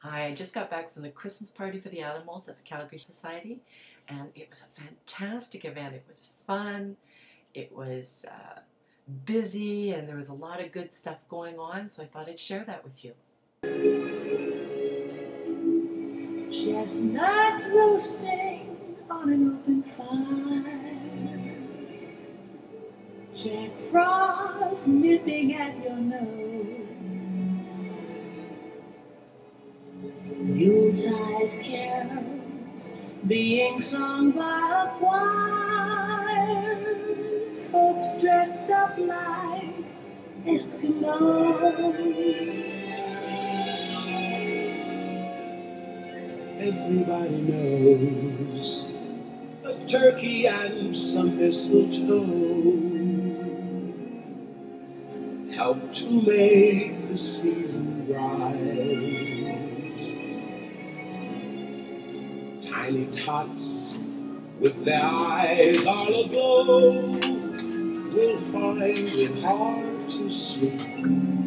Hi, I just got back from the Christmas party for the animals at the Calgary Society, and it was a fantastic event. It was fun, it was uh, busy, and there was a lot of good stuff going on, so I thought I'd share that with you. Chestnuts roasting on an open fire. Jack Frost nipping at your nose. Yuletide carols being sung by a choir. Folks dressed up like Eskimos. Everybody knows a turkey and some mistletoe help to make the season bright. Tiny tots with their eyes all aglow will find it hard to sleep.